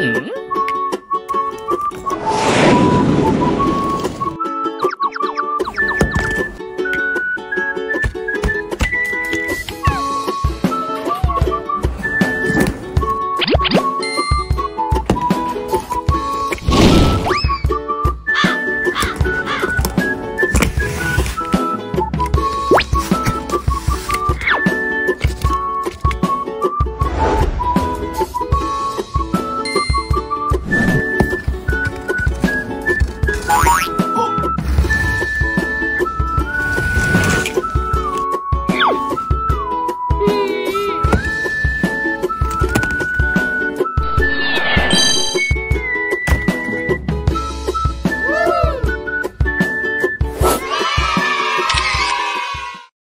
Mm-hmm.